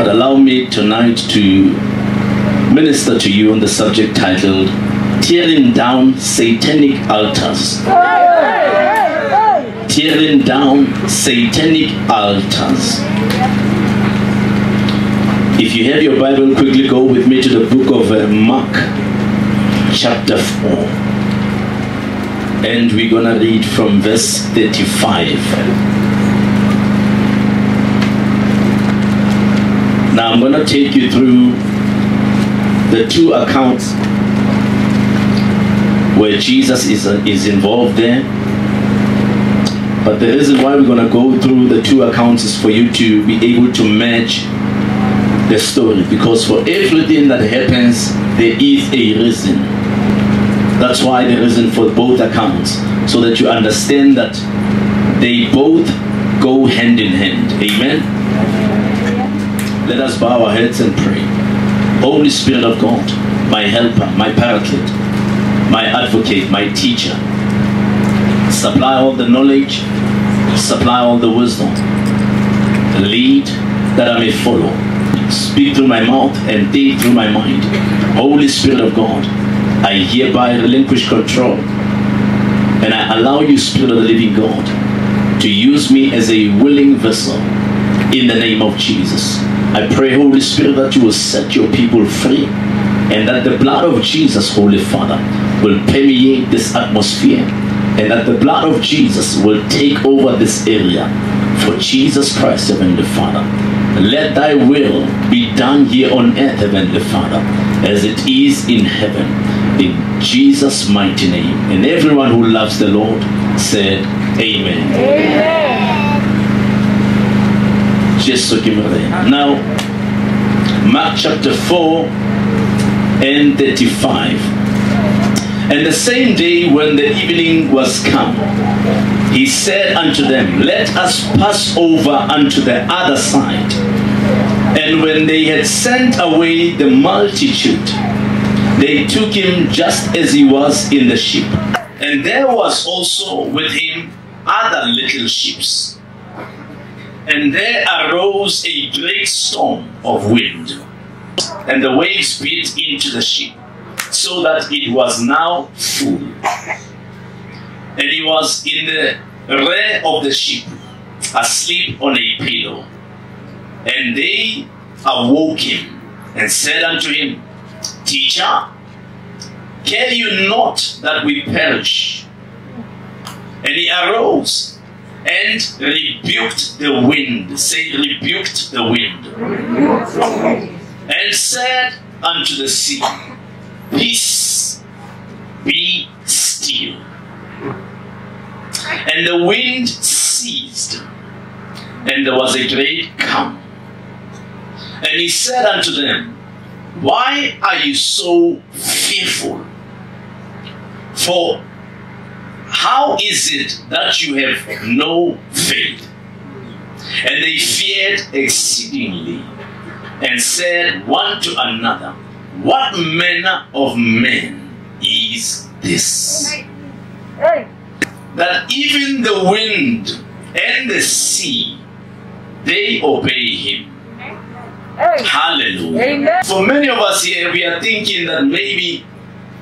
Allow me tonight to minister to you on the subject titled Tearing Down Satanic Altars. Tearing Down Satanic Altars. If you have your Bible, quickly go with me to the book of uh, Mark, chapter 4. And we're going to read from verse 35. Now I'm going to take you through the two accounts where Jesus is, uh, is involved there. But the reason why we're going to go through the two accounts is for you to be able to match the story. Because for everything that happens, there is a reason. That's why the reason for both accounts. So that you understand that they both go hand in hand. Amen. Let us bow our heads and pray. Holy Spirit of God, my helper, my paraclete, my advocate, my teacher, supply all the knowledge, supply all the wisdom, lead that I may follow. Speak through my mouth and think through my mind. Holy Spirit of God, I hereby relinquish control and I allow you, Spirit of the living God, to use me as a willing vessel in the name of Jesus. I pray, Holy Spirit, that you will set your people free and that the blood of Jesus, Holy Father, will permeate this atmosphere and that the blood of Jesus will take over this area for Jesus Christ, Heavenly Father. Let thy will be done here on earth, Heavenly Father, as it is in heaven. In Jesus' mighty name. And everyone who loves the Lord said, Amen. Jesus Now, Mark chapter 4 and 35. And the same day when the evening was come, he said unto them, Let us pass over unto the other side. And when they had sent away the multitude, they took him just as he was in the ship. And there was also with him other little ships. And there arose a great storm of wind, and the waves beat into the ship, so that it was now full. And he was in the rear of the ship, asleep on a pillow. And they awoke him and said unto him, Teacher, care you not that we perish? And he arose and rebuked the wind. Say, rebuked the wind. And said unto the sea, Peace, be still. And the wind ceased, and there was a great calm. And he said unto them, Why are you so fearful? For how is it that you have no faith? And they feared exceedingly and said one to another, What manner of man is this? That even the wind and the sea, they obey him. Hallelujah. Amen. For many of us here, we are thinking that maybe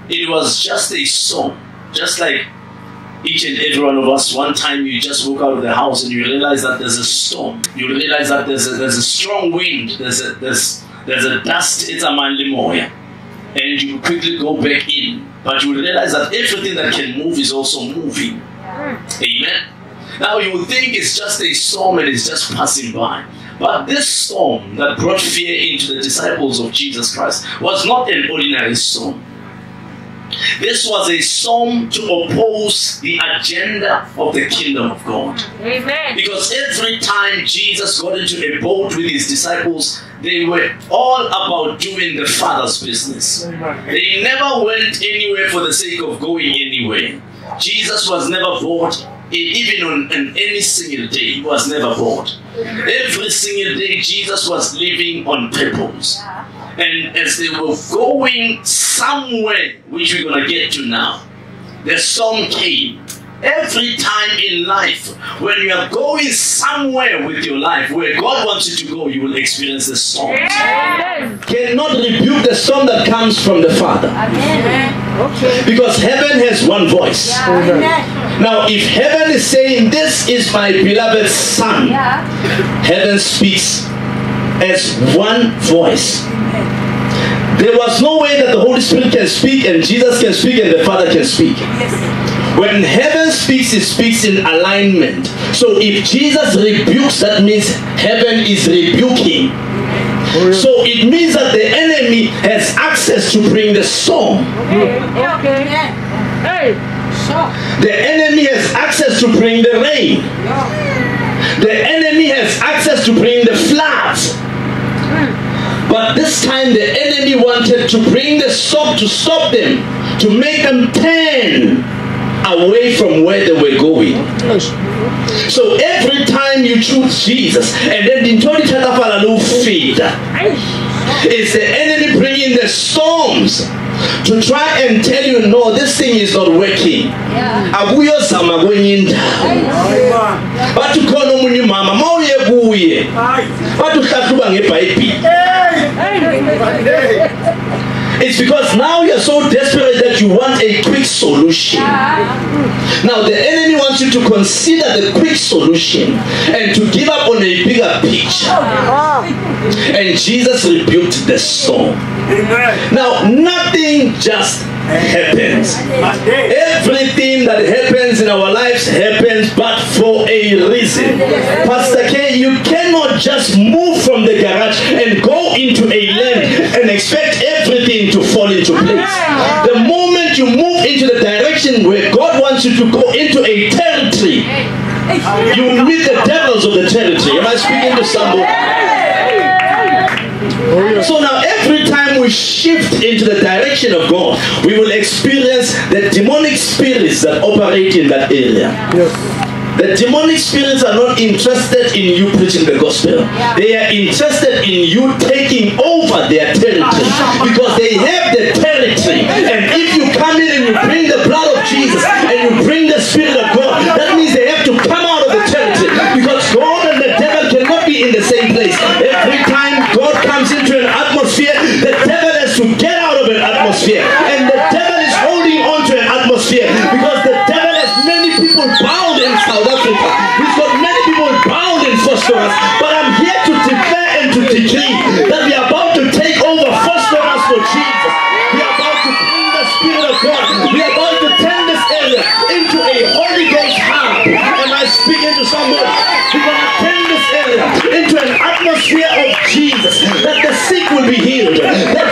it was just a song, just like each and every one of us, one time you just woke out of the house and you realize that there's a storm. You realize that there's a, there's a strong wind. There's a there's there's a dust. It's a manly moya, and you quickly go back in. But you realize that everything that can move is also moving. Amen. Now you would think it's just a storm and it's just passing by. But this storm that brought fear into the disciples of Jesus Christ was not an ordinary storm. This was a storm to oppose the agenda of the kingdom of God. Amen. Because every time Jesus got into a boat with his disciples, they were all about doing the Father's business. They never went anywhere for the sake of going anywhere. Jesus was never bored, even on, on any single day, he was never bored. Every single day, Jesus was living on purpose. And as they were going somewhere, which we're going to get to now, the storm came. Every time in life, when you are going somewhere with your life where God wants you to go, you will experience the storm. Cannot rebuke the storm that comes from the Father. Amen. Okay. Because heaven has one voice. Now, if heaven is saying, This is my beloved Son, heaven speaks as one voice. There was no way that the Holy Spirit can speak and Jesus can speak and the Father can speak. When heaven speaks, it speaks in alignment. So if Jesus rebukes, that means heaven is rebuking. So it means that the enemy has access to bring the storm. Okay. Okay. Hey. The enemy has access to bring the rain. The enemy has access to bring the floods. But this time the enemy wanted to bring the storm to stop them, to make them turn away from where they were going. So every time you choose Jesus, and then in Tony Tatafala feed, is the enemy bringing the storms to try and tell you, no, this thing is not working. Abuyo sama kwenye ndawo. Bathi khona omunye umama mawuye kuye. Bathi uhlahluba ngebhayibhili. It's because now you're so desperate that you want a quick solution. Now the enemy wants you to consider the quick solution and to give up on a bigger picture. And Jesus rebuked the storm. Now nothing just happens. Everything that happens in our lives happens but for a reason. Pastor K, you cannot just move from the garage and go into a and expect everything to fall into place. The moment you move into the direction where God wants you to go into a territory, you will meet the devils of the territory. Am I speaking to somebody? So now every time we shift into the direction of God, we will experience the demonic spirits that operate in that area. The demonic spirits are not interested in you preaching the gospel. They are interested in you taking over their territory because they have the territory. And if you come in and you bring the blood of Jesus and you bring the spirit of God, will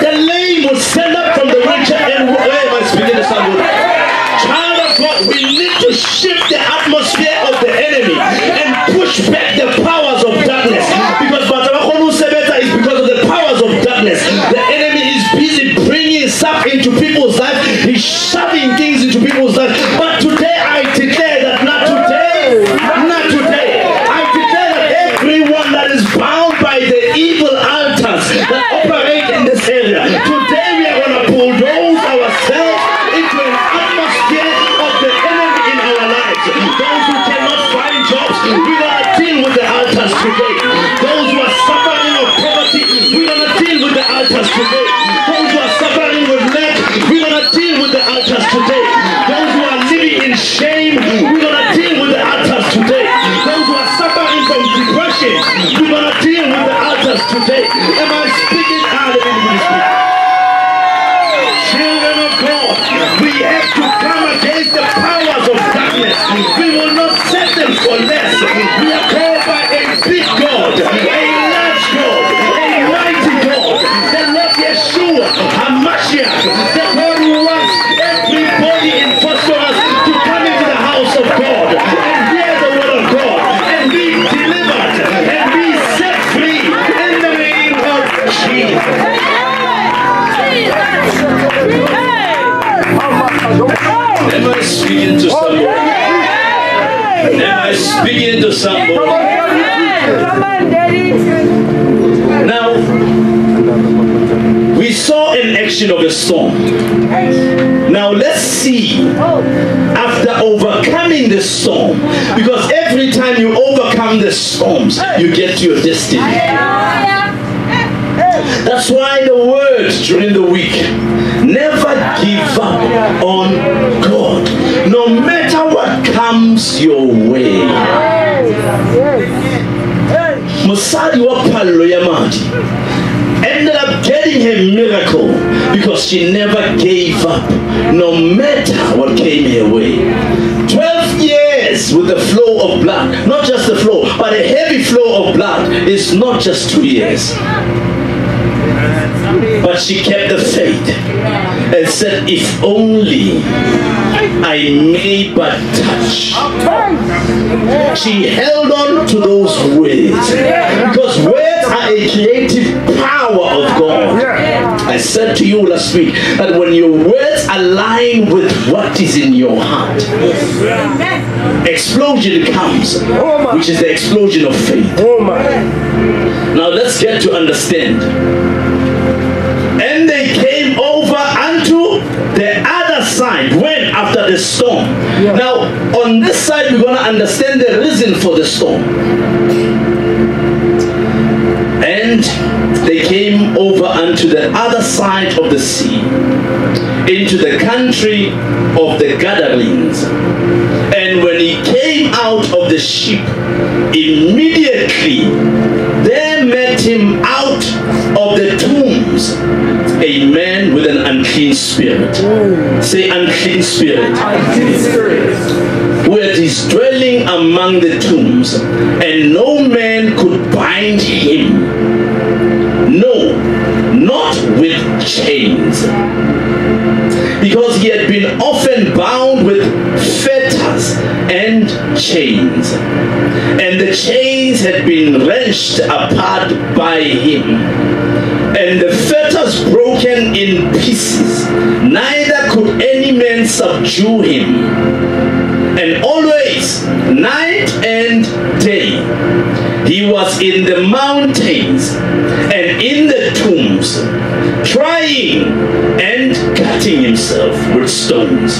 We will not settle for less. We are a storm. Now let's see. Oh. After overcoming the storm, because every time you overcome the storms, you get to your destiny. That's why the word during the week never give up on God, no matter what comes your way. Musadi wa ended up getting a miracle she never gave up, no matter what came her way. 12 years with the flow of blood, not just the flow, but a heavy flow of blood is not just two years. But she kept the faith and said, If only I may but touch. She held on to those words because a creative power of God. I said to you last week that when your words align with what is in your heart, explosion comes, which is the explosion of faith. Now let's get to understand. And they came over unto the other side when after the storm. Now, on this side, we're going to understand the reason for the storm. And they came over unto the other side of the sea, into the country of the Gadarenes. And when he came out of the ship, immediately there met him out of the tombs a man with an unclean spirit. Say unclean spirit. Unclean spirit. Where is dwelling among the tombs, and no man could bind him. No, not with chains. Because he had been often bound with fetters and chains. And the chains had been wrenched apart by him. And the fetters broken in pieces. Neither could any man subdue him. And always, night and day, he was in the mountains and in the tombs, trying and cutting himself with stones.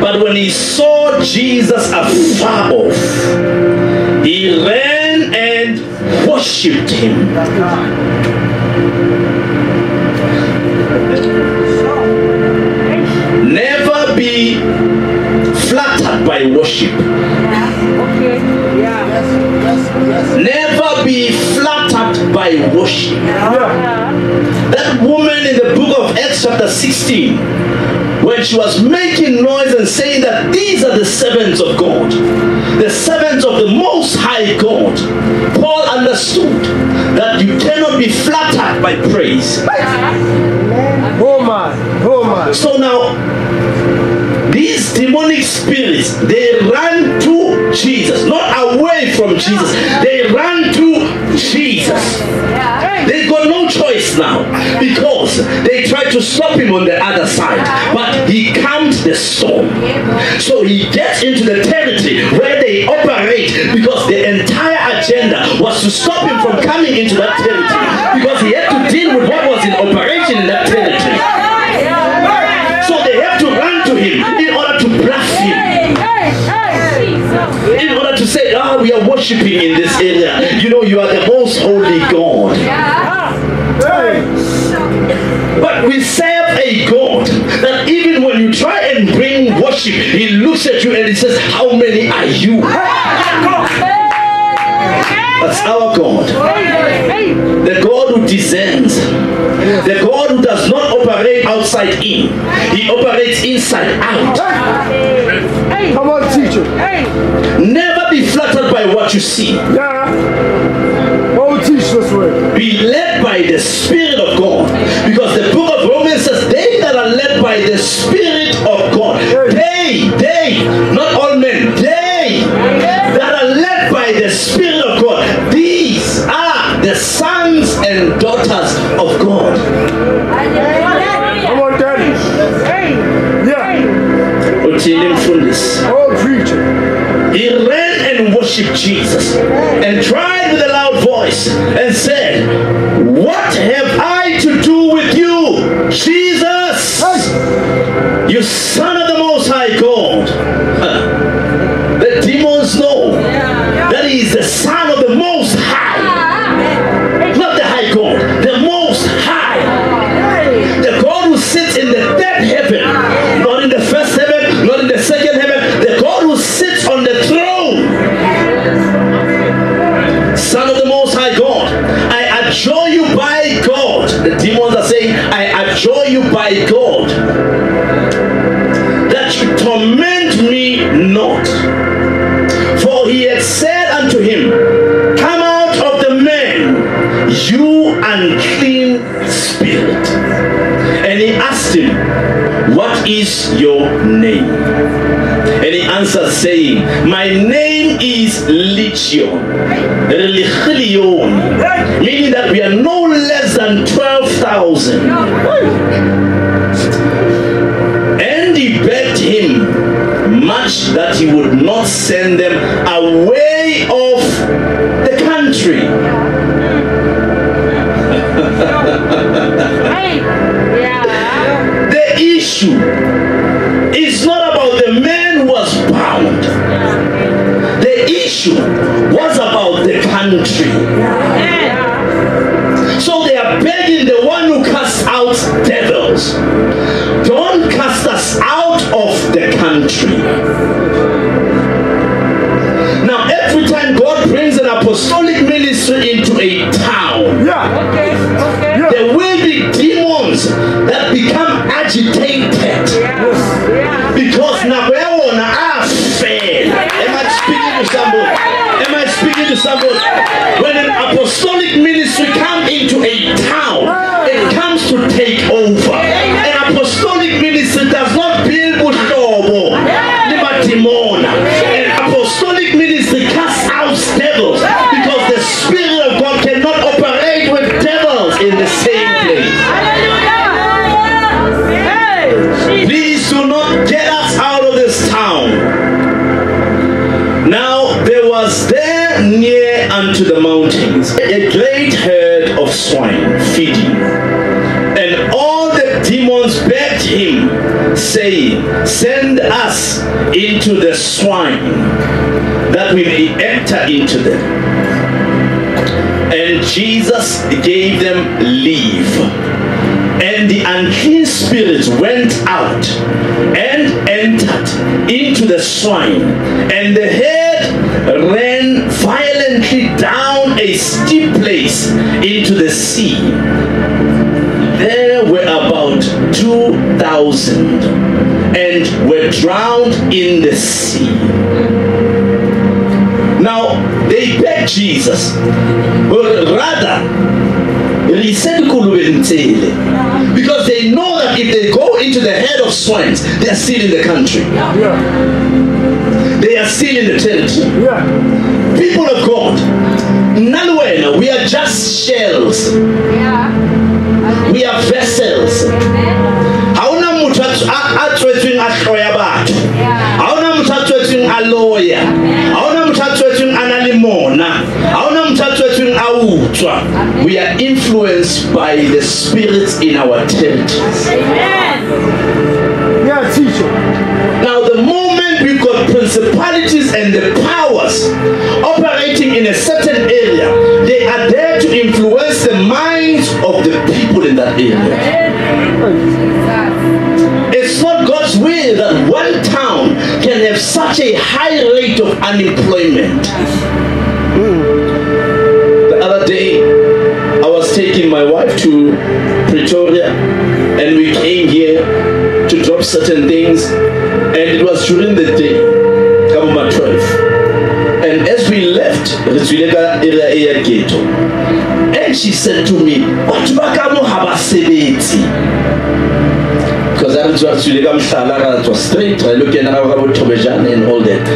But when he saw Jesus afar off, he ran and worshipped him. Never be flattered by worship. Okay. Yeah. Never be flattered by worship. Yeah. That woman in the book of Acts chapter 16, when she was making noise and saying that these are the servants of God, the servants of the Most High God, Paul understood that you cannot be flattered by praise. Oh my, oh my. So now, these demonic spirits, they run to Jesus, not away from Jesus. They run to Jesus. They got no choice now because they tried to stop him on the other side, but he calmed the storm. So he gets into the territory where they operate because the entire agenda was to stop him from coming into that territory because he had to deal with what was worshiping in this area. You know, you are the most holy God. But we serve a God that even when you try and bring worship, He looks at you and He says, How many are you? That's our God. Does not operate outside in. He operates inside out. Come on, teacher. Hey. Never be flattered by what you see. Yeah. Oh, teach this way. Be led by the Spirit of God. Because the book of Romans says, They that are led by the Spirit of God, they, they, not all men, they that are led by the Spirit of God, these are the sons and daughters of God. worship Jesus and cried with a loud voice and said, What have I to do with you, Jesus, you son answered, saying, My name is Legion. Legion. Meaning that we are no less than 12,000. And he begged him much that he would not send them away off the country. Hey. Yeah. The issue is not issue was about the country. So they are begging the one who casts out devils. Don't cast us out of the country. Now, every time God brings an apostolic ministry into into the swine, that we may enter into them. And Jesus gave them leave. And the unclean spirits went out and entered into the swine, and the head ran violently down a steep place into the sea. There were about 2,000 and were drowned in the sea. Now, they begged Jesus, but rather. Because they know that if they go into the head of swines, they are still in the country. Yeah. They are still in the territory. Yeah. People of God, Nalwena, we are just shells. Yeah. We are vessels. haona motho a tsh- a a tswetsweng a hloya batho Yeah. haona motho a tswetsweng a loya haona motho a tswetsweng a na le mona haona motho a tswetsweng a utswa we are influenced by the spirits in our territories Amen. Yeah, teacher. now the moment we got principalities and the powers operating in a certain area they are there to influence the minds of the people in that area It's not God's will that one town can have such a high rate of unemployment. The other day, I was taking my wife to Pretoria and we came here to drop certain things, and it was during the day, Kabuma 12. And as we left, Rizuleka area and she said to me, because I was was straight. I look at and all that.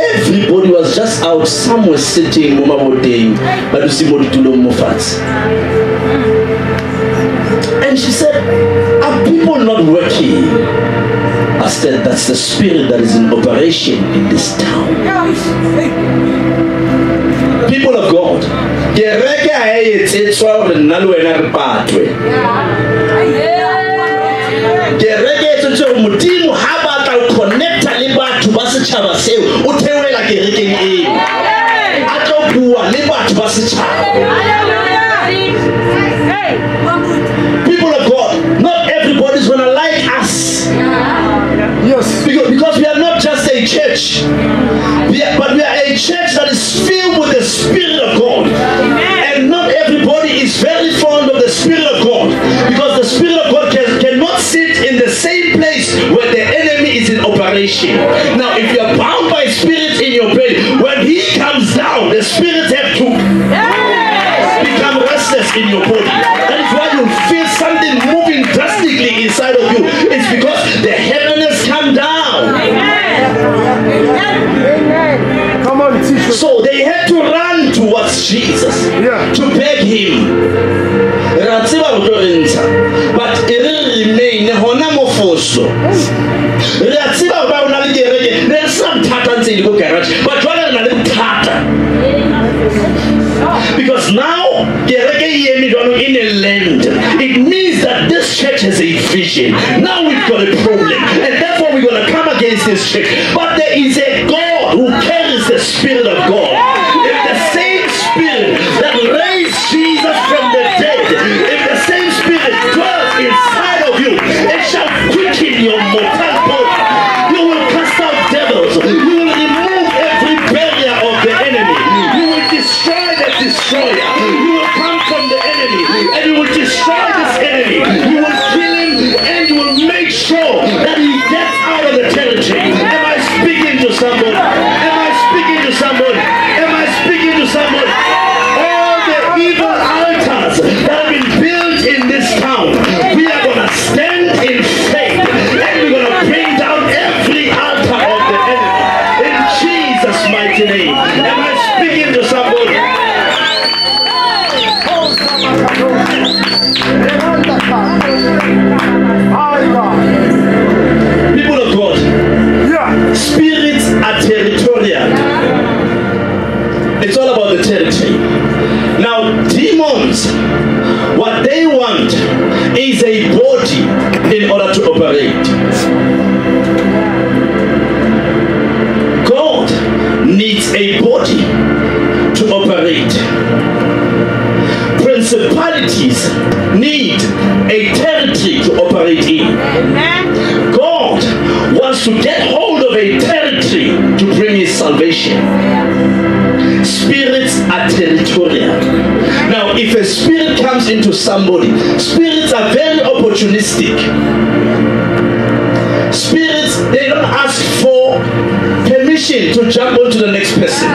Everybody was just out, some were sitting, Mama Boding, but you see Moditulo Mofats. And she said, Are people not working? I said, That's the spirit that is in operation in this town. People of God. People of God, not everybody's gonna like us. Yes. Because, because we are not just a church, we are, but we are a church that is filled with the Spirit of God. And not everybody is very fond of the Spirit of God because the Spirit of God can, cannot sit in the same place where the enemy is in operation. Now, Because now in a land. It means that this church has a vision. Now we've got a problem, and therefore we're gonna come against this church. But there is a God who carries the Spirit of God. If the same to operate in. God wants to get hold of a territory to bring his salvation. Spirits are territorial. Now, if a spirit comes into somebody, spirits are very opportunistic. Spirits, they don't ask for permission to jump onto the next person.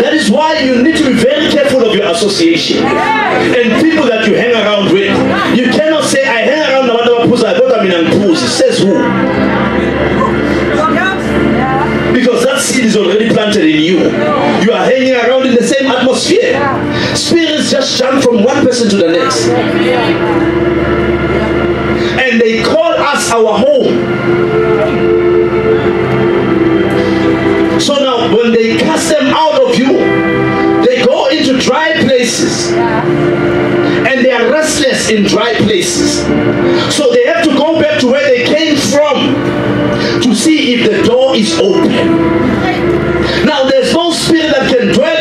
That is why you need to be very careful of your association and people that you hang around with. You cannot say, I in you. You are hanging around in the same atmosphere. Spirits just jump from one person to the next. And they call us our home. So now, when they cast them out of you, they go into dry places. And they are restless in dry places. So they have to go back to where they came from to see if the door is open. Now, there's no spirit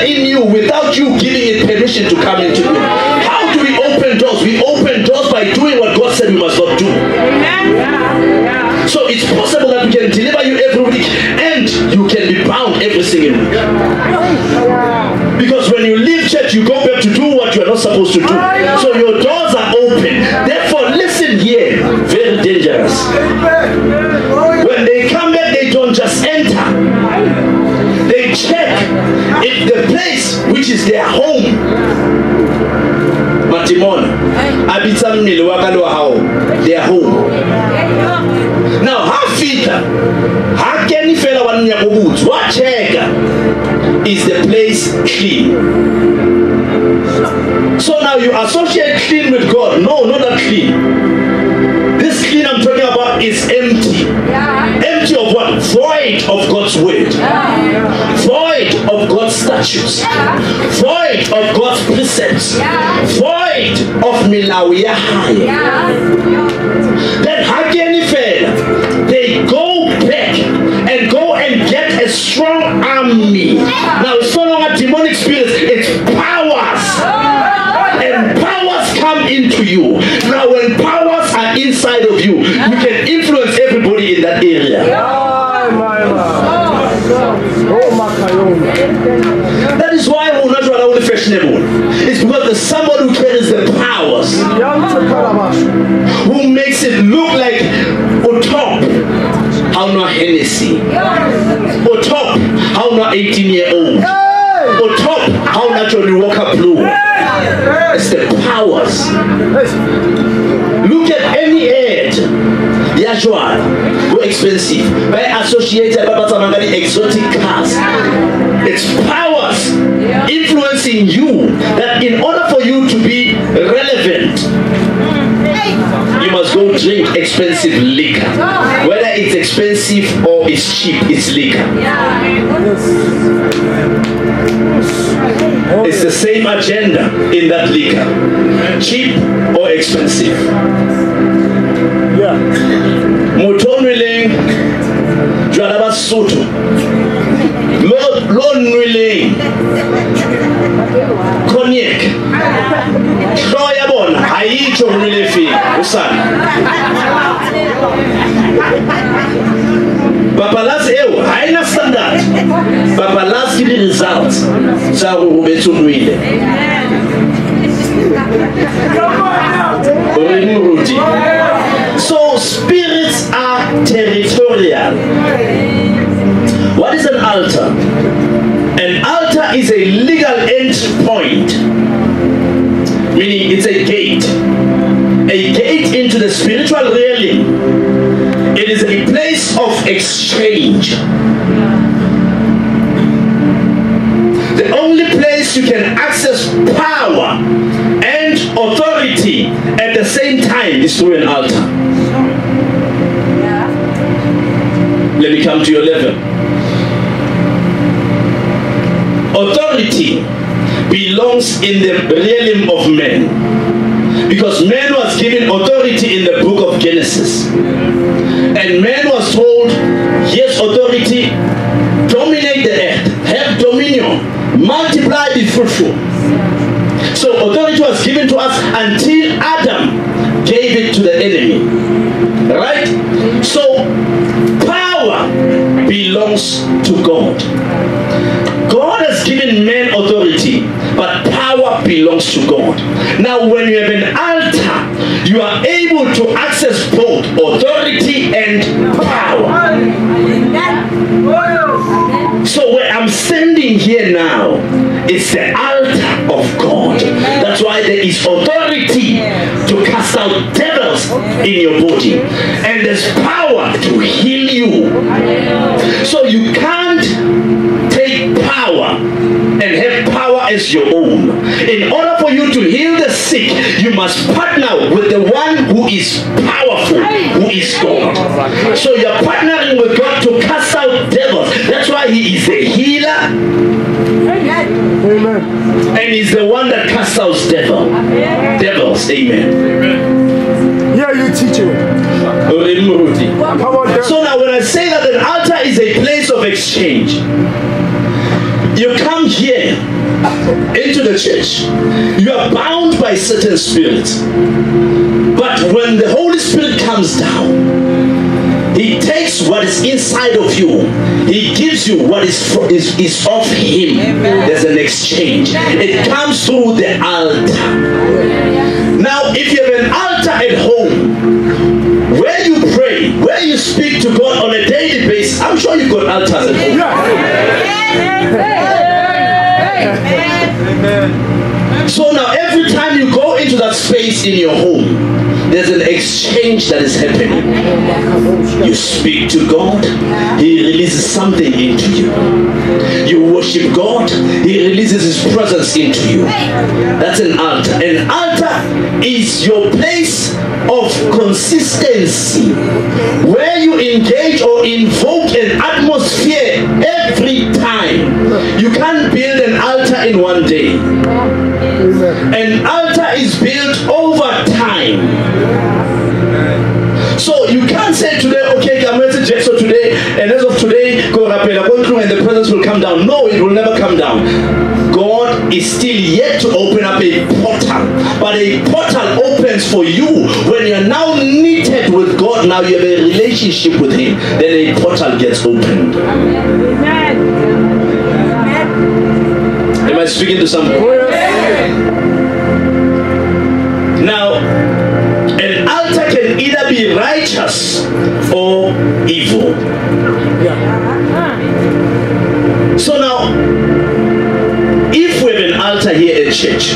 in you without you giving it permission to come into you. How do we open doors? We open doors by doing what God said we must not do. So it's possible that we can deliver you every week and you can be bound every single week. Because when you leave church, you go back to do what you are not supposed to do. So your doors are open. Therefore, listen here. Very dangerous. Their home. Matimona, abitsa mmele wa ka le wa hao, their home. Now, ha fitlha ha kene fela wa nnya go botse, wa checka, is the place clean? So now you associate clean with God. No, not that clean. This clean I'm talking about is empty. yeah. Empty of what? Void of God's word. yeah. Void of God's statutes. Void of God's precepts. Void of Milawiyah. But top, how hauna 18 year old. Utop hauna Johnnie Walker Blue. It's the powers. Look at any ad yajwal go expensive. By associated by exotic cars. It's power influencing you that in order for you to be relevant you must go drink expensive liquor. Whether it's expensive or it's cheap it's liquor. It's the same agenda in that liquor. Cheap or expensive. Yeah. motho o nweleng jwala ba sesotho lo lo nweleng cognac hlooho ya bona ha itsho go nwele feng o sana papalasi eo ha ena standard. Papalasi ke di-results tsa gore o betse o nwele o reng moruti so spirits are territorial what is an altar? An altar is a legal entry point meaning it's a gate. A gate into the spiritual realm. It is a place of exchange. The only place you can access power and authority at the same time is through an altar let me come to your level belongs in the realm of men. Because man was given authority in the book of genesis. And man was told yes authority dominate the earth have dominion multiply be fruitful. So authority was given to us until adam gave it to the enemy. Right? So power belongs to god God has given men authority, but power belongs to God. Now, when you have an altar, you are able to access both authority and power. So, where I'm standing here now, it's the altar of God. That's why there is authority to cast out devils in your body, and there's power to heal you. So, you can't take power and have power as your own. In order for you to heal the sick, you must partner with the one who is powerful, who is God. So you're partnering with God to cast out devils. That's why He is the healer Amen. and He's the one that casts out devil. devils. Amen. Yeah, you teach it. Come on, there. So now when I say that an altar is a place of exchange, you come here into the church, you are bound by certain spirits. But when the Holy Spirit comes down, he takes what is inside of you. He gives you what is fro- is, is of him. There's an exchange. It comes through the altar. Now, if you have an altar at home, where you pray, where you speak to God on a daily basis, I'm sure you've got altars at home. Yeah. So now every time you go into that space in your home, there's an exchange that is happening. You speak to God, He releases something into you. You worship God, He releases His presence into you. That's an altar. An altar is your place of consistency where you engage or invoke an atmosphere every time. You can't build an altar in one day. An altar is built over time. So you can't say today, okay, I'm going to Jexo today, and as of today, go rapela, go through, and the presence will come down. No, it will never come down. God is still yet to open up a portal, but a portal opens for you when you're now with God. Now you have a relationship with Him. Then a portal gets opened. Amen. Amen. Am I speaking to someone? Yes. Now, an altar can either be righteous or evil. So now, if we have an altar here at church,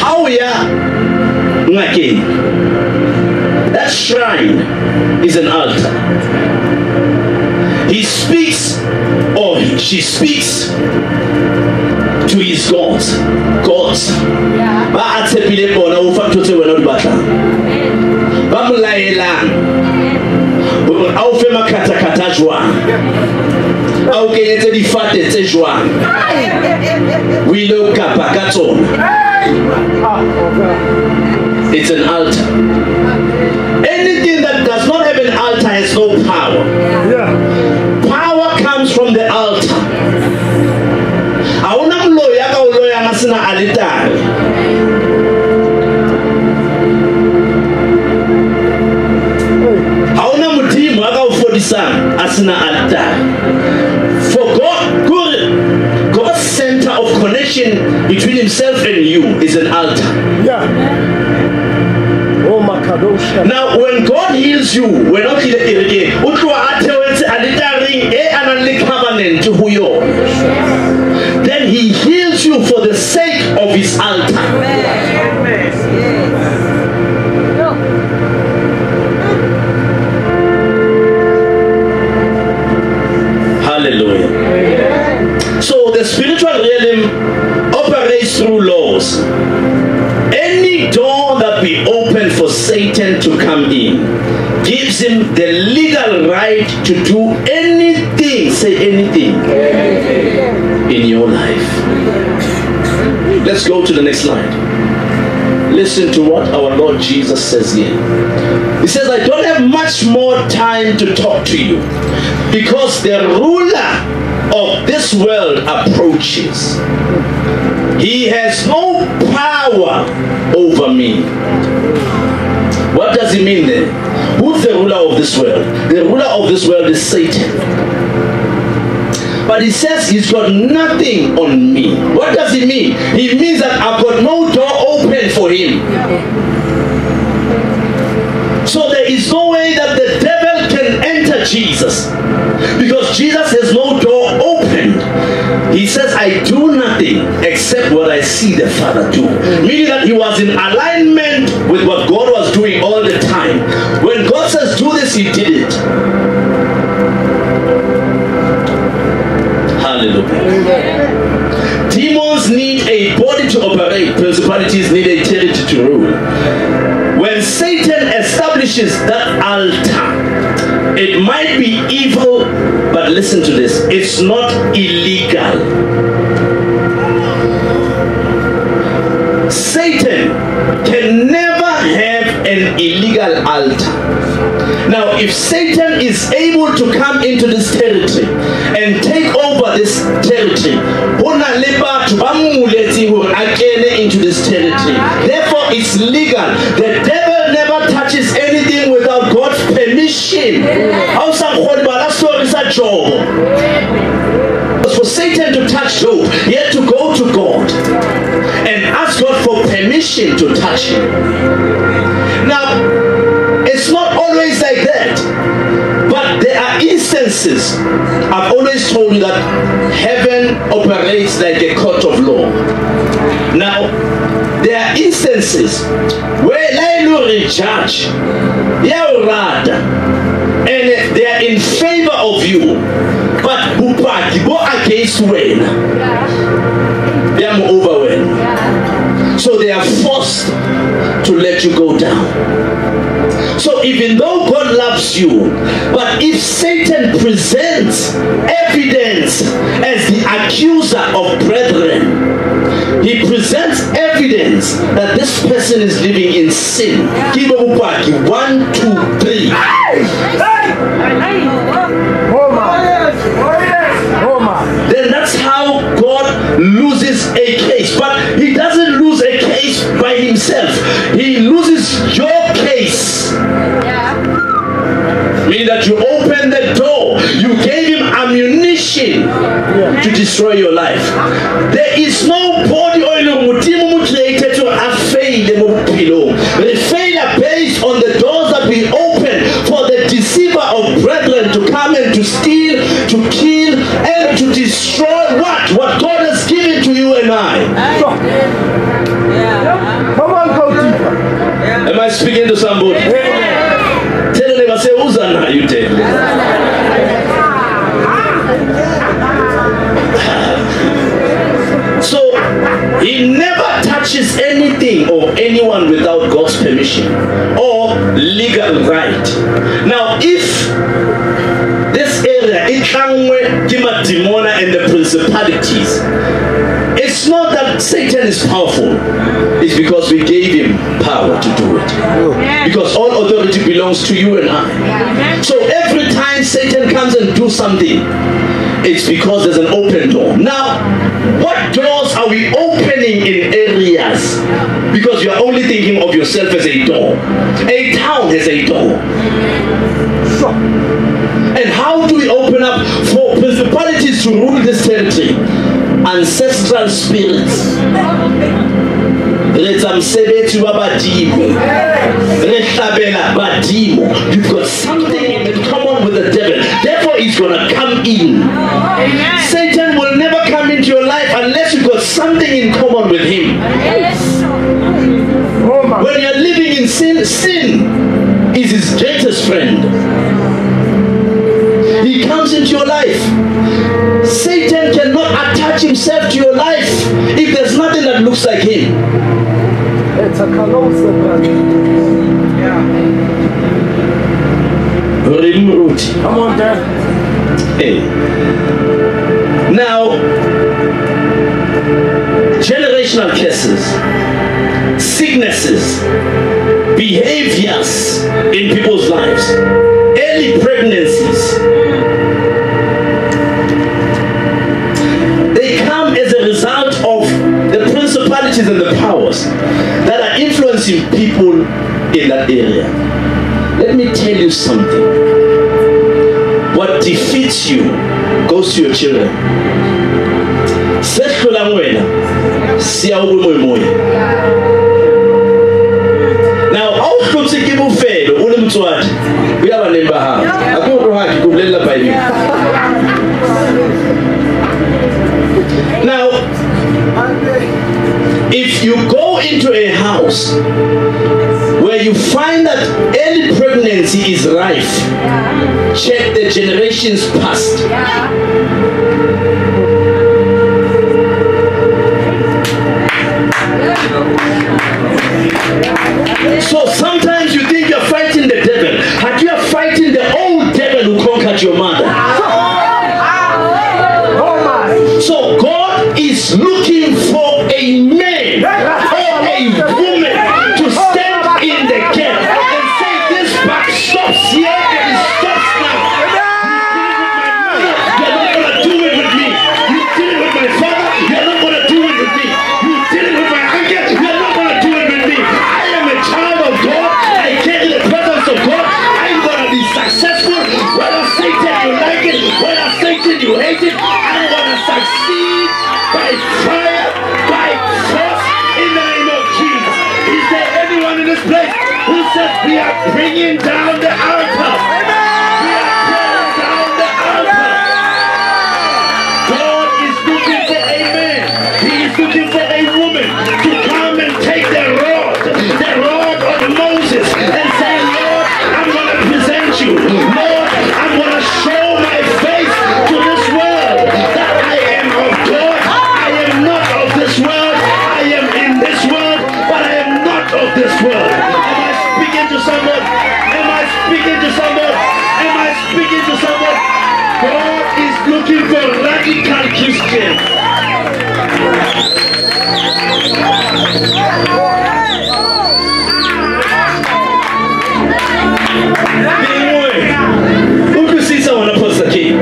how ya ngakeng that shrine is an altar. He speaks or she speaks to his gods. Gods. Yeah. ba a tshepile bona o fa ntho tse wena o di batlang. Ba mo laelang. Hore a o fe makgathakgatha a jwang? A o kenyetse difate tse jwang? O ile o kapa ka tsona. Okay. It's an altar anything that does not have an altar has no power Yeah. power comes from the altar a ona moloi a ka o loyang a sena alitare Hey. ga ona modimo a ka o fodisang a sena alitare for god kore god's center of connection between himself and you is an altar Yeah. Now when god heals you wena o tlile kerekeng o tloa a theoetse alitareng e a nang le covenant go yona then he heals you for the sake of his altar Hallelujah. So the spiritual realm operates through laws. Open for Satan to come in gives him the legal right to do anything, say anything, in your life. Let's go to the next slide. Listen to what our Lord Jesus says here. He says, I don't have much more time to talk to you because the ruler of this world approaches. He has no power over me. What does he mean then? Who's the ruler of this world? The ruler of this world is Satan. But he says he's got nothing on me. What does he mean? He means that I've got no door open for him. So there is no way that the devil can enter Jesus. Because Jesus has no door. He says, I do nothing except what I see the Father do. Mm. Meaning that he was in alignment with what God was doing all the time. When God says do this, he did it. Hallelujah. Demons need a body to operate, principalities need a territory to rule. When Satan establishes that altar, it might evil, but listen to this it's not illegal. Satan can never have an illegal altar. Now, if Satan is able to come into this territory and take over this territory, into this territory. Therefore, it's legal. The devil never touches anything without God's permission. Ha o sa nkgone bala Job. Because for Satan to touch he had to go to God and ask God for permission to touch him. Now, it's not always like that. But there are instances, I've always told you that heaven operates like a court of law. Now, there are instances where Lailuri judge, Yaurada, and they are in favor of you, but Bupaki, go against when? They are overwhelmed. So they are forced to let you go down. So even though God loves you, but if Satan presents evidence as the accuser of brethren, he presents evidence that this person is living in sin. Give a. One, two, three. Then that's how God loses a case. But he doesn't lose a case by himself. He loses your case. Meaning that you opened the door. You gave him ammunition to destroy your life. There is no body oil modimo mo created to a fail mo bophelong. The failure based on the doors that we open for the deceiver of brethren to come and to steal, to kill, and to destroy what? What God has given to you and I. Come on, go deeper. Am I speaking to somebody? Anyone without God's permission or legal right. Now, if this area, Itlangwe, Kimadimona, and the principalities, it's not that Satan is powerful, it's because we gave him power to do it. Because all authority belongs to you and I. So every time Satan comes and do something, it's because there's an open door. Now, what doors are we opening in areas? Because you are only thinking of yourself as a door. A town has a door. And how do we open up for principalities to rule this territory? Ancestral spirits. you've got something therefore he's gonna come in. Satan will never come into your life unless you've got something in common with him. Oh my. when you're living in sin sin is his greatest friend. He comes into your life. Satan cannot attach himself to your life if there's nothing that looks like him. It's a colossal Remroot. Come on, Dad. Now, generational curses, sicknesses, behaviors in people's lives, early pregnancies, they come as a result of the principalities and the powers that are influencing people in that area. Let me tell you something. What defeats you goes to your children. sehlolang wena se ya o moe moe. Now ha o hlotse ke bofelo o le motswadi o ya baneng ba hao. A ke o rohake ko bolelela bible now if you go into a house where you find that early pregnancy is rife check the generations past. So K,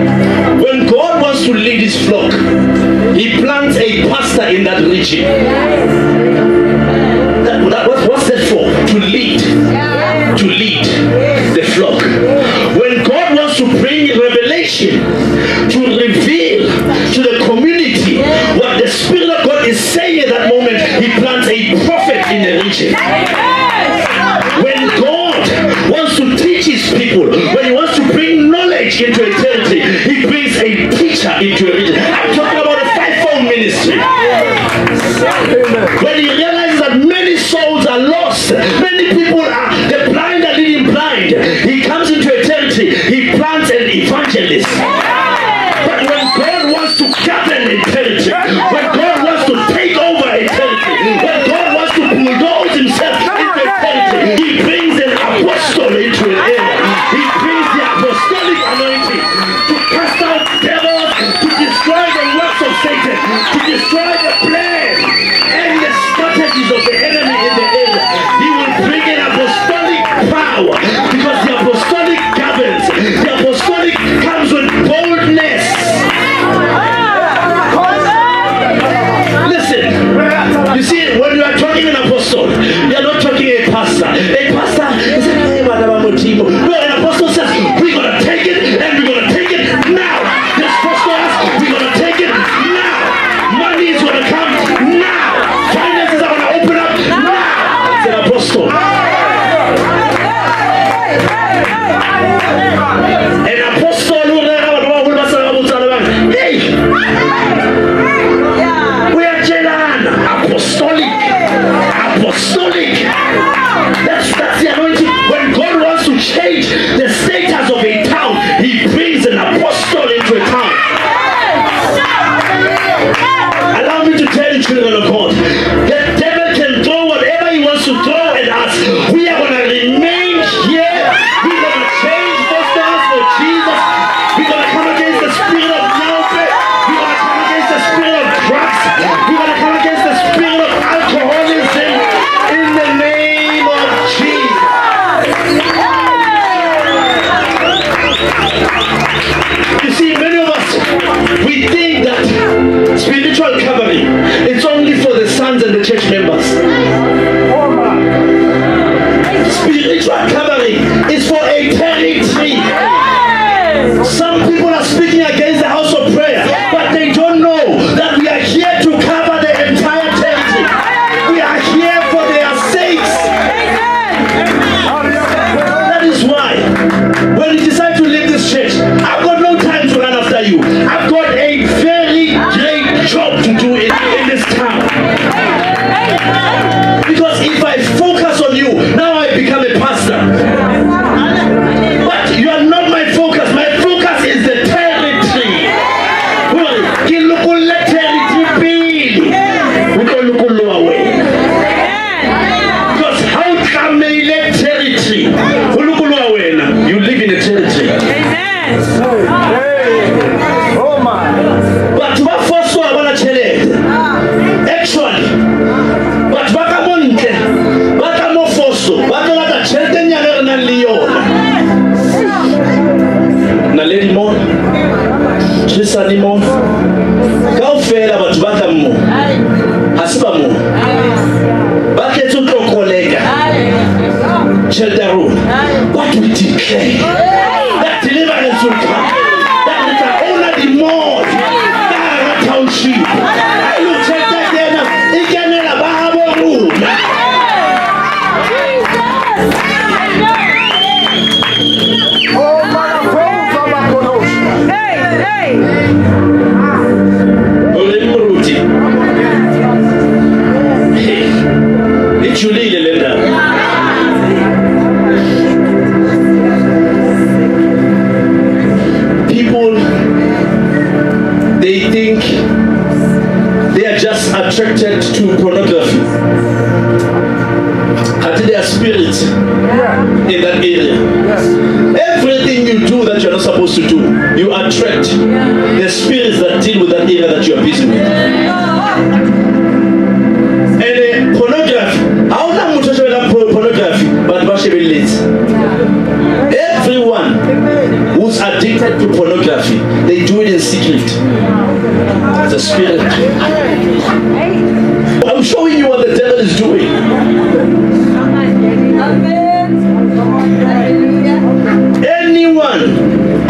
when God wants to lead his flock, he plants a pastor in that region. That, that- what- what's that for? To lead. To lead the flock. When God wants to bring revelation, to reveal to the community what the Spirit of God is saying at that moment, he plants a prophet in the region. When God wants to teach his people, when he wants to bring knowledge into a preacher into a region. I'm talking about a fivefold ministry. Amen. When he realizes that many souls are lost, many people are the blind are leading blind. He comes into eternity. he plants an evangelist. But when God wants to gather an territory, when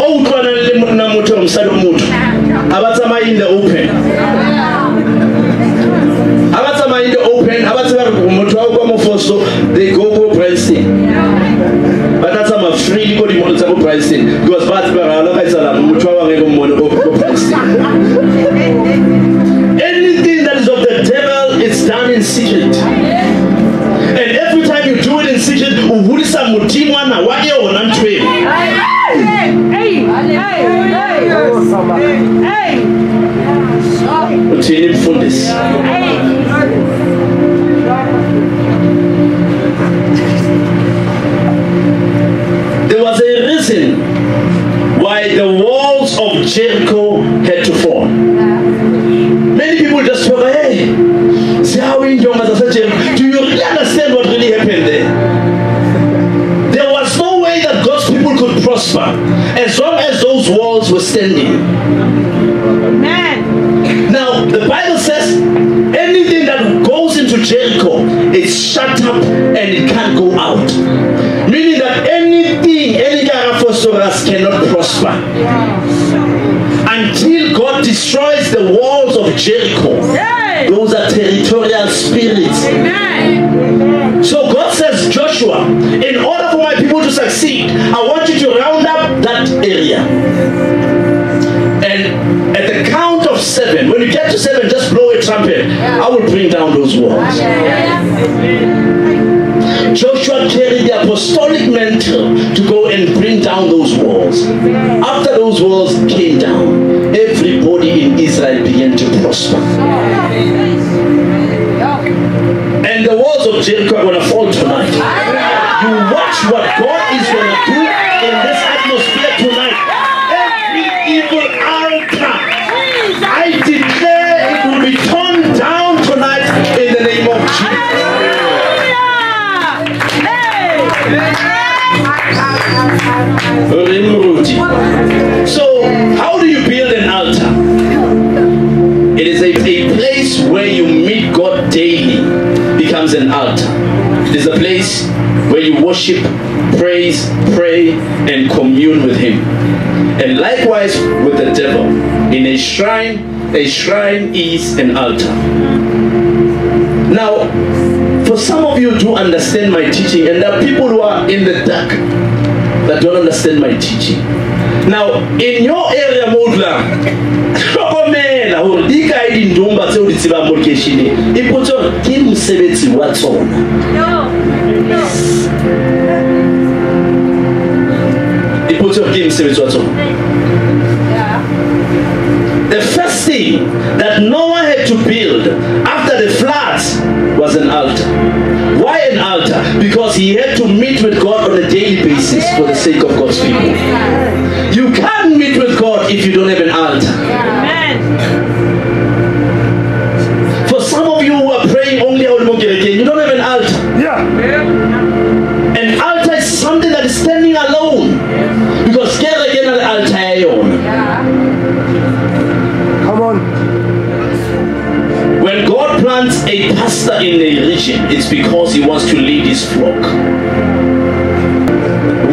outoana le munnamuti omusale omuntu how do you build an altar? It is a, a place where you meet God daily, becomes an altar. It is a place where you worship, praise, pray, and commune with Him. And likewise with the devil. In a shrine, a shrine is an altar. Now, for some of you to understand my teaching, and there are people who are in the dark that don't understand my teaching. Now, in your area modla, hlokomela hore di kae dindumba tseo di tsebang mo lekeisheneng ipotse hore ke mosebetsi wa tsona ipotse hore ke mosebetsi wa tsona the first thing that had to build after the floods was an altar. Why an altar? Because he had to meet with God on a daily basis for the sake of God's people. You can't meet with God if you don't have an altar. Amen. It's because he wants to lead his flock.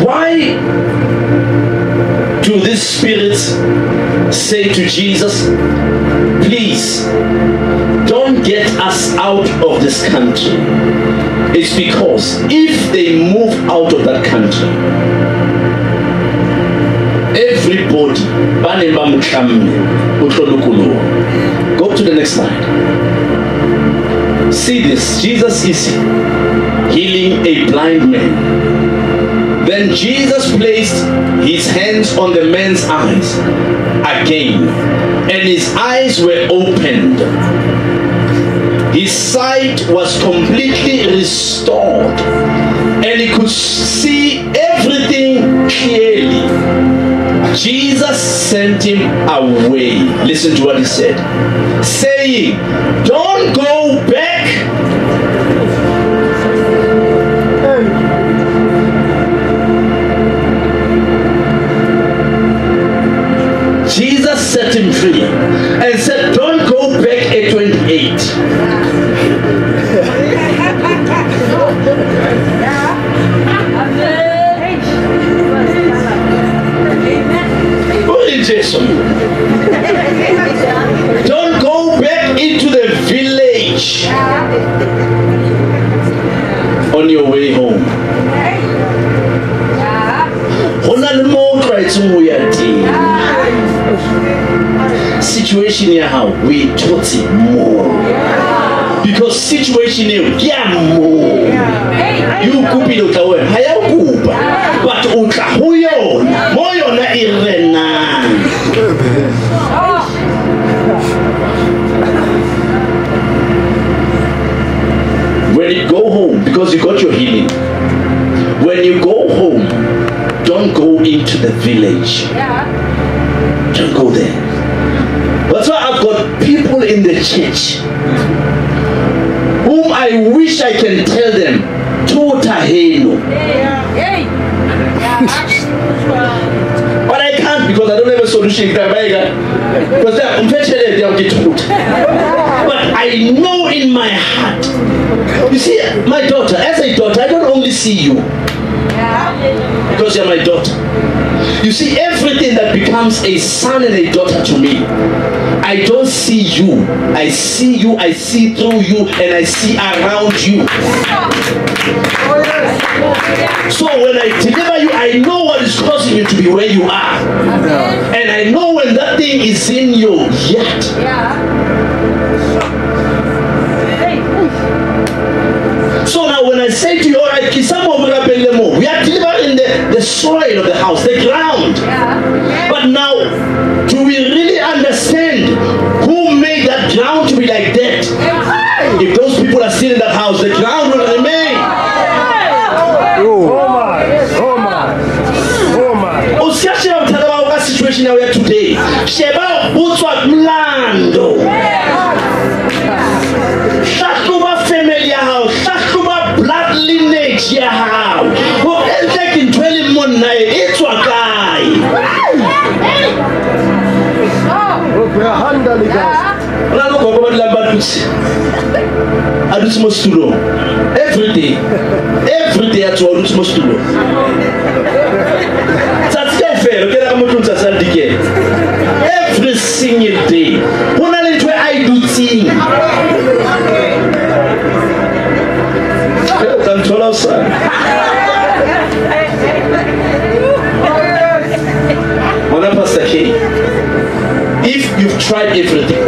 Why do these spirits say to Jesus, please don't get us out of this country? It's because if they move out of that country, everybody go to the next slide see this jesus is healing a blind man then jesus placed his hands on the man's eyes again and his eyes were opened his sight was completely restored and he could see everything clearly Jesus sent him away. Listen to what he said. Saying, Don't go back. situation here how we taught it more. Because situation here, yeah more. You kupi do kawe, haya kupa. But uta huyo, moyo na irena. When you go home, because you got your healing. When you go home, don't go into the village. Don't go there. That's why I've got people in the church whom I wish I can tell them, Tota heno. But I can't because I don't have a solution. Because unfortunately, they'll get hooked. But I know in my heart. You see, my daughter, as a daughter, I don't only see you because you're my daughter. You see, everything that becomes a son and a daughter to me, I don't see you. I see you, I see through you, and I see around you. So when I deliver you, I know what is causing you to be where you are. And I know when that thing is in you yet. So now when I say to you, all right, Kisamo Burapelemo, we the, the soil of the house, the ground. But ba dulang ba dutse a dutse mo setulong everyday everyday a tsoa o dutse mo setulong tsatsi kao fela ke raka motlong tsatsi a le every single day. Go na le ntho e a dutseng o tla nthola o sana Mona Pastor K, if you've tried everything,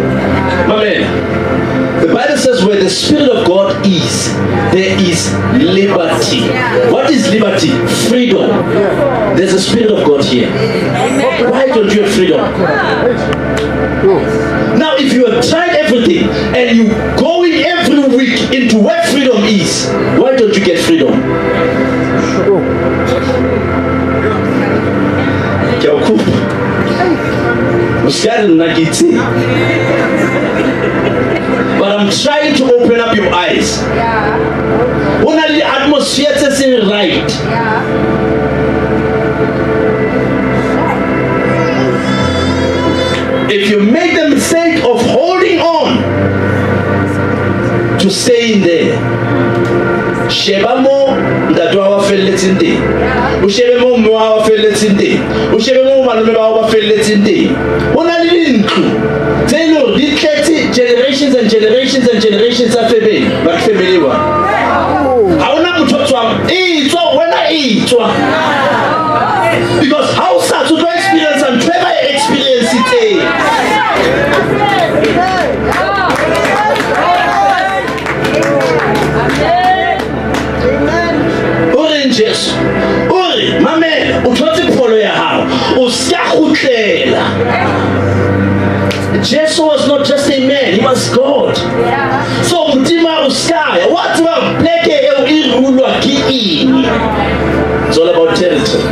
my man, the Bible says where the Spirit of God is, there is liberty. What is liberty? Freedom. There's a Spirit of God here. Why don't you have freedom? Now, if you have tried everything and you go in every week into where freedom is, why don't you get freedom? Ke a o kopa. O ska re nna ke itseng. But I'm trying to open up your eyes. Ho na le atmosphere tse right. If you make the mistake of holding on to staying there, sheba mo ntate wa ba felletseng teng o shebe mo mme wa ba felletseng teng o shebe mo malome ba ba felletseng teng. Go na le dintlo tse e le gore di tletse generations and generations and generations tsa family but family wa ga ona motho tswang e tswa wena e tswa because ga o sa tse tlo experience ntho e ba e experience teng o reng jesu ska gotlela jesu was not just a man he was god. So modimo o skaya wa tseba pleke eo rulwa ke eng? It's all about territory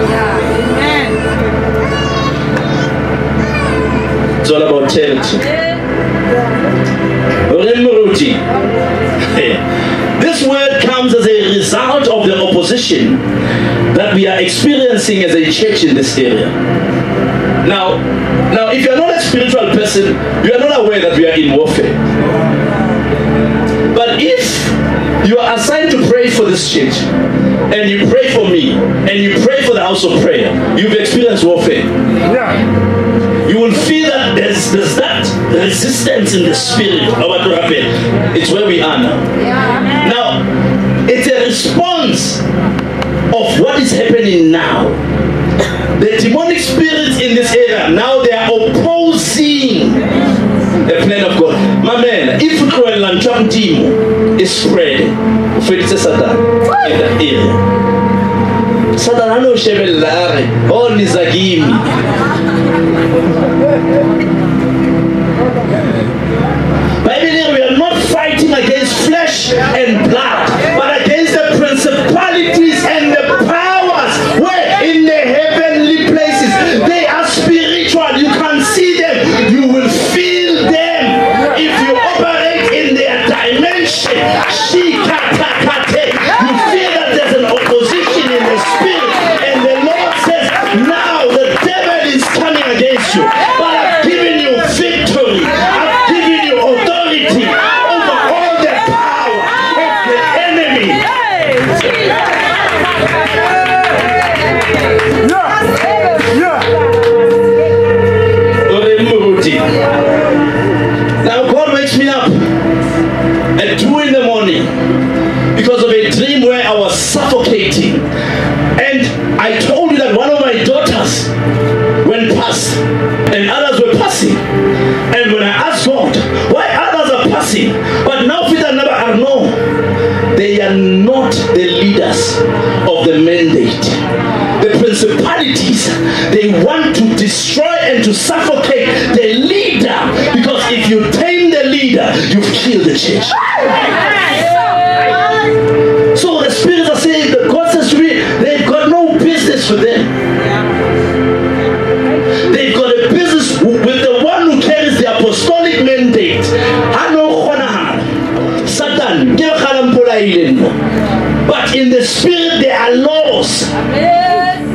it's all about territory. This word comes as a result of the opposition that we are experiencing as a church in this area. Now, now, if you are not a spiritual person, you are not aware that we are in warfare. But if you are assigned to pray for this church, and you pray for me, and you pray for the house of prayer, you've experienced warfare Yeah. you will feel that there's, there's that resistance in the spirit of what will happen. It's where we are now. Yeah. Now, it's a response of what is happening now. The demonic spirits in this area, now they are opposing the plan of God. My man, if Groenland Demo is spread, ufeditse Satan in that area. Satan anoshebella a re, oh niza kimi. Bible we are not fighting are not the leaders of the mandate. The principalities, they want to destroy and to suffocate the leader because if you tame the leader, you've killed the church. But in the spirit there are laws.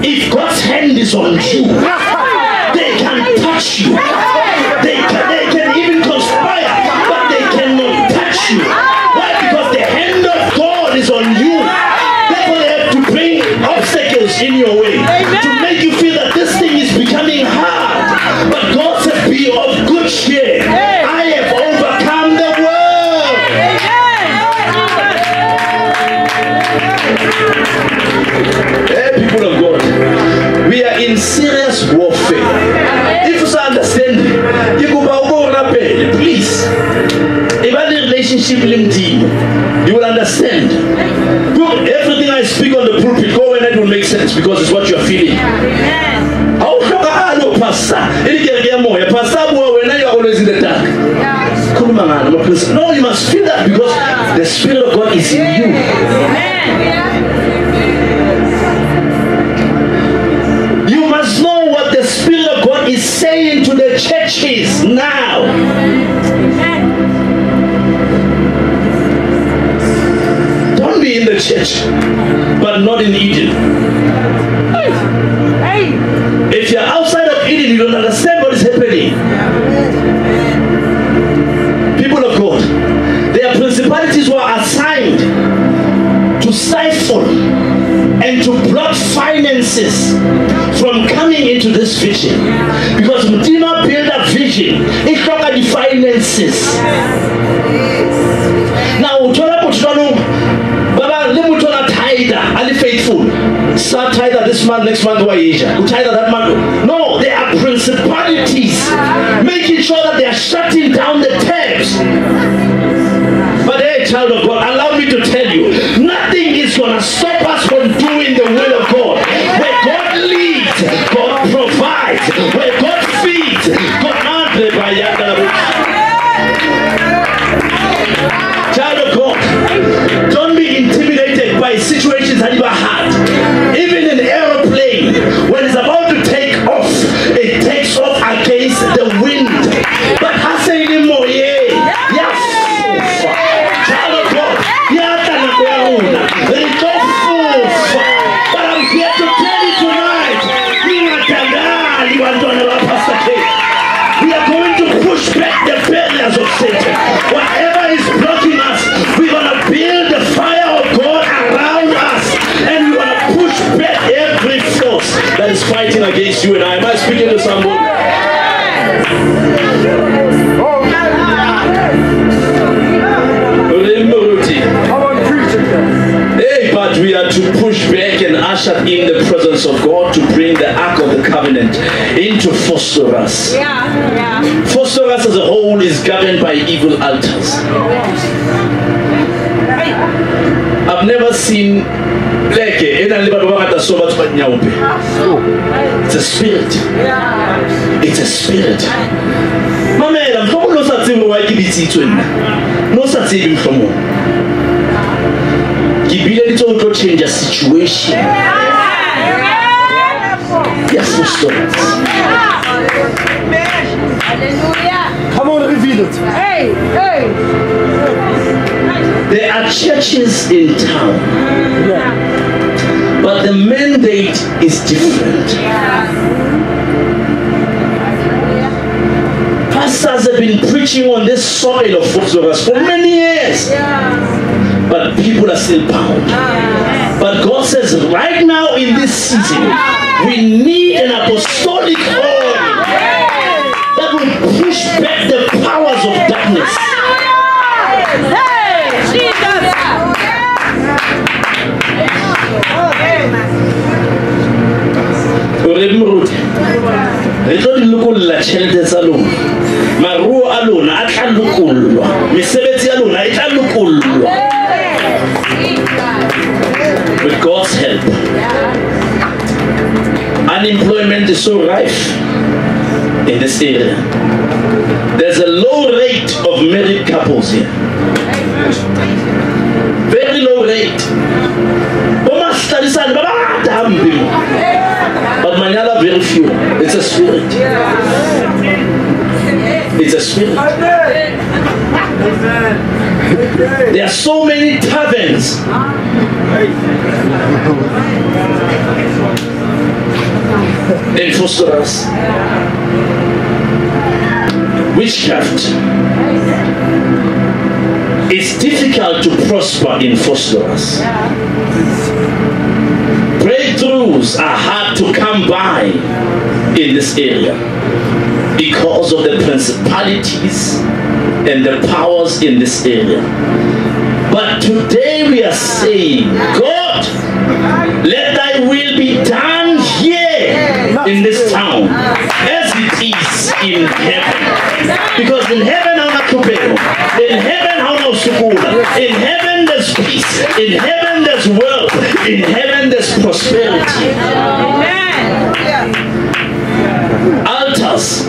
If God's hand is on you, they can touch you. Relationship linked you will understand. Look, everything I speak on the pulpit, go and it will make sense because it's what you are feeling. No, you must feel that because the Spirit of God is in you. You church, but not in Eden. If you're outside of Eden, you don't understand what is happening. People of God, there are principalities who are assigned to stifle and to block finances from coming into this vision. Because Mutima build a vision, it talk about the finances. Now, Sa tither this month, next month, wa Asia. Who tither that month? No, there are principalities making sure that they are shutting down the taps. But hey, child of God, allow me to tell you, nothing is going to stop us from doing the will of God. Where God leads, God provides. Where God feeds, God Child of God, don't be intimidated by situations that you are had. In the presence of God to bring the Ark of the Covenant into Phosphorus. Phosphorus as a whole is governed by evil altars. I've never seen like ena le batho ba ngata so batho ba nyaupe. It's a spirit. It's a spirit. Mamela, mhlomong no sa tsebe why ke bitsitswe nna. No sa tsebe mhlomong. Bileditswe ho tlo change a situation ya Phosphorus. Come on, reveal it. Hey, hey. There are churches in town, but the mandate is different. Pastors have been preaching on this soil of Phosphorus for many years, but people are still bound. Ah. But God says, right now in this season, we need an apostolic oil that will push back the powers of darkness. re tlo di lokolola tšhelete tsa lona. Maruo a lona a tla lokollwa. Mesebetsi ya lona e tla lokollwa with god's help. Unemployment is so rife in this area. There's a low rate of married couples here. Very low rate. But manyala very few it's a spirit it's a spirit there are so many taverns. In Fosteras witchcraft. It's difficult to prosper in Fosteras breakthroughs are hard to come by in this area because of the principalities and the powers in this area. But today we are saying, God, let thy will be done here in this town as it is in heaven. Because in heaven. In heaven. In heaven, there's peace. In heaven, there's wealth. In heaven, there's prosperity. Altars.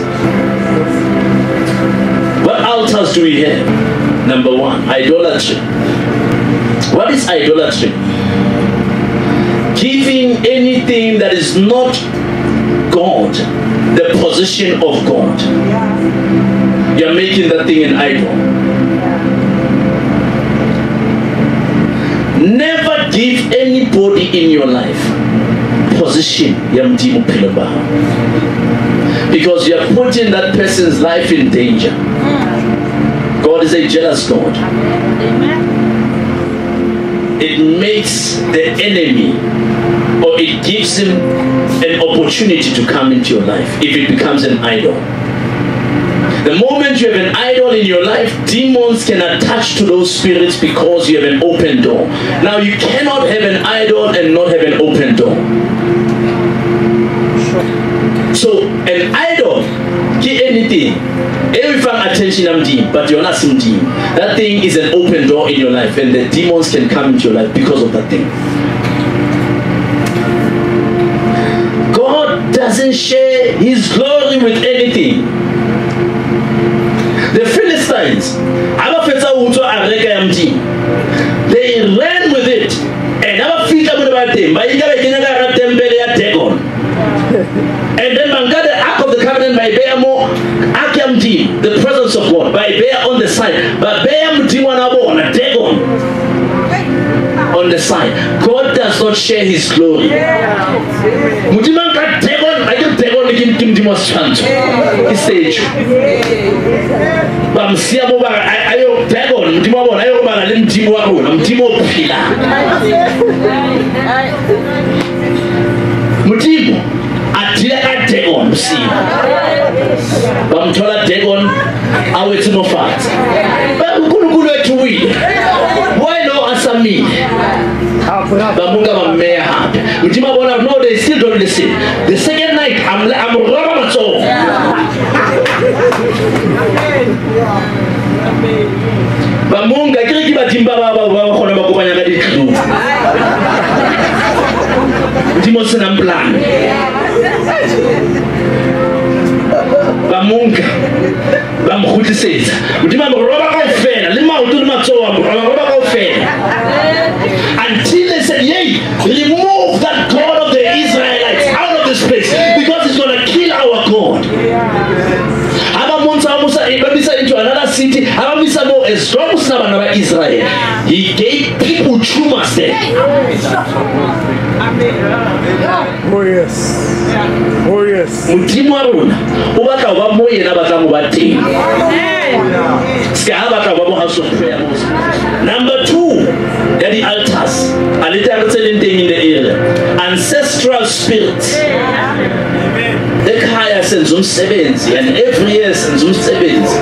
What altars do we have? Number one, idolatry. What is idolatry? Giving anything that is not God the position of God. You're making that thing an idol. Never give anybody in your life position ya pilo bao. because you are putting that person's life in danger. Hmm. God is a jealous God. It makes the enemy or it gives him an opportunity to come into your life if it becomes an idol. The moment you have an idol in your life, demons can attach to those spirits because you have an open door. Now, you cannot have an idol and not have an open door. So, an idol, get anything, every fan attention I'm deep, but you're not some deep. That thing is an open door in your life, and the demons can come into your life because of that thing. God doesn't share his glory with anything. The Philistines, they ran with it, and abafika mona ba teng, ba ika ba kenya ka hara tempele ya Dagon. And then banka the ark of the covenant by bear more ark ya mdimo, the presence of God, by bear on the side, by bear mdimo na bona on the side. God does not share his glory. Mudimo nka Dagon, ake Dagon ke ke mdimo wa setshwantsho. Ke setso. bamsiya ayo dile ka dagon bosigo ba mo thola dagon a wetse mo fatshe Ba- nkulunkulu wethu o ile why no asamile ba mo nka ba mmeya gape modimo a bona no they still don't listen. The second night i'm, I'm roba matsogo ba monka ke re ke badimo ba ba ba ba kgona ba kopanya ka ditlou modimo o senang polane ba monka ba mo kgutlisetsa modimo a mo roba kao fela le maoto le matsogo a mo roba roba kao fela until they said yay remove that god of the israelites out of this place because it's gonna kill our god. Abamonisa bamusa bamisa into another city abamisa mo as long sina bana ba israel he gave people tumors there. Oh yes. Oh yes. Modimo wa rona o batla go ba mo yena batla go ba teng. Seka ga batla ba mo house of prayer number two ya di-altars alitare tse leng teng in the area ancestral spirits. Ekhaya senza umsebenzi and every year senza umsebenzi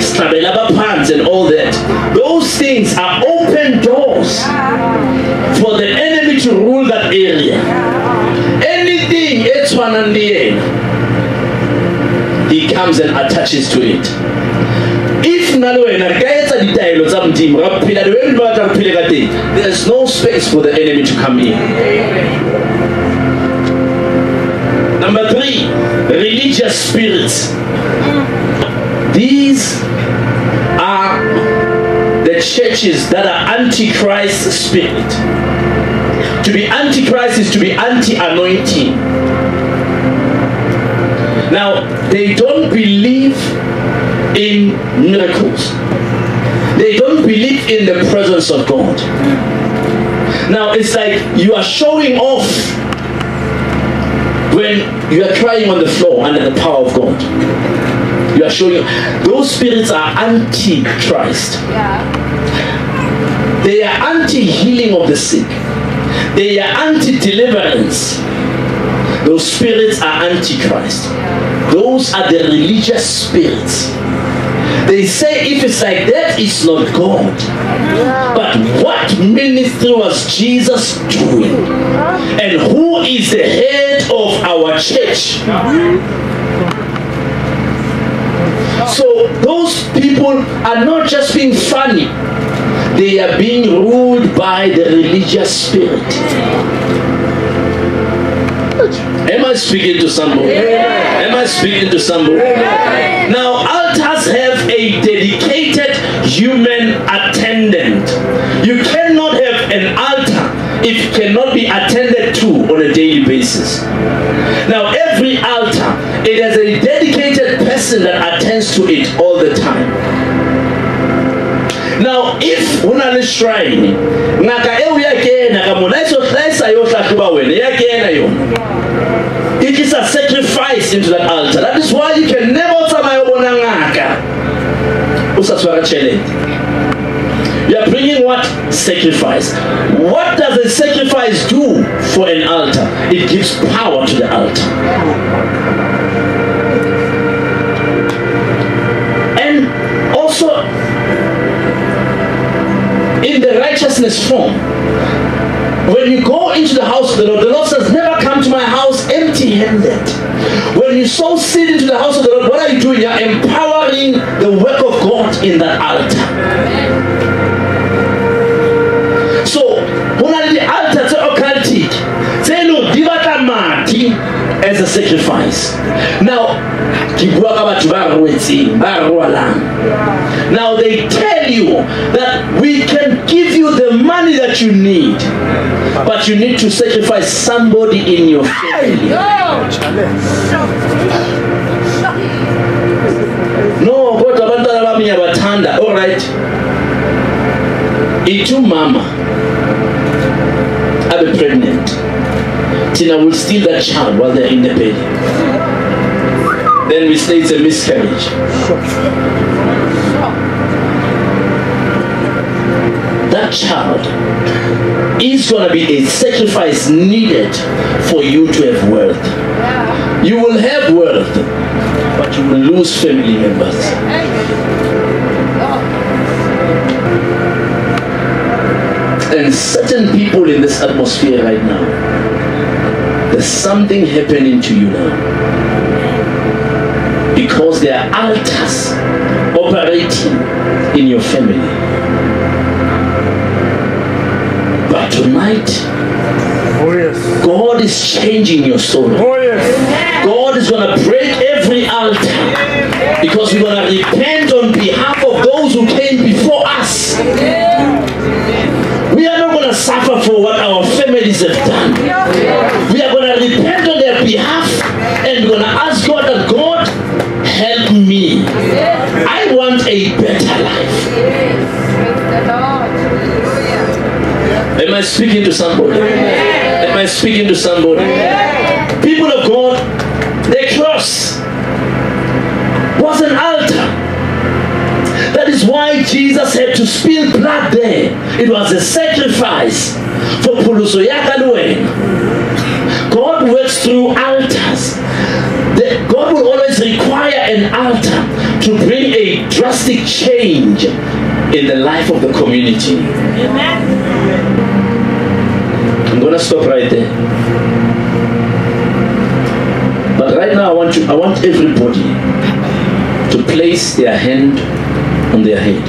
sihlabela abaphansi and all that. Those things are open doors for the enemy to rule that area anything etshwanang le yena comes and attaches to it. If nna le wena re ka etsa ditaelo tsa modimo ra phela the way ba batla re phele ka teng there's no space for the enemy to come in. Number three religious spirits. These the churches that are antichrist spirit. To be antichrist is to be anti-anointing. Now they don't believe in miracles. They don't believe in the presence of god. Now it's like you are showing off when you are crying on the floor under the power of god. You are showing those spirits are anti-christ they are anti-healing of the sick. They are anti-deliverance. Those spirits are antichrist. Those are the religious spirits. They say if it's like that it's not god. But what ministry was jesus doing? And who is the head of our church? So those people are not just being funny they are being ruled by the religious spirit Am I speaking to somebody? Am I speaking to somebody? Now, altars have a dedicated human attendant. You cannot have an altar if it cannot be attended to on a daily basis. Now, every altar, it has a dedicated person that attends to it all the time. Now, if una le shrine, ngaka eo ya kena ka mona so tsa yo hlahloba wena ya kena yo It is a sacrifice into that altar. That is why you can never tsamaya o bona ngaka. O sa tshwara. You are bringing what? Sacrifice. What does a sacrifice do for an altar? It gives power to the altar. And also, in the righteousness form, when you go into the house of the Lord, the Lord says, Never come to my house empty handed. When you sow seed into the house of the Lord, what are you doing? You're empowering the work of God in that altar. So, hona le di-altar tse occultic tse e leng di batla madi as a sacrifice. Now, ke bua ka batho ba rwetseng ba rwalang. Now they tell you that we can give you the money that you need but you need to sacrifice somebody in your family. No kodwa abantwana bami ngiyabathanda all right. Ithi mama abe pregnant. Tina will steal that child while they're in the belly then we say it's a miscarriage that child is going to be a sacrifice needed for you to have wealth. You will have wealth, but you will lose family members. Oh. And certain people in this atmosphere right now, there's something happening to you now. Because there are altars operating in your family. But tonight, Oh yes. God is changing your soul. Oh yes. God is going to break every altar because we're going to repent on behalf of those who came before us. We are not going to suffer for what our families have done. We are going to repent on their behalf and we're going to ask God that God. I want a better life. Am I speaking to somebody? Am I speaking to somebody? People of God, the cross was an altar. That is why Jesus had to spill blood there. It was a sacrifice for Puluso Yakaluen. God works through altars. God will always require an altar to bring a drastic change in the life of the community. I'm gonna stop right there. But right now, I want you, I want everybody to place their hand on their head.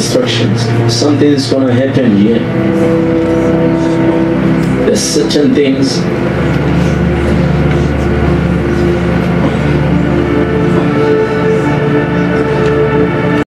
Follow my instructions. Something's gonna happen here. There's certain things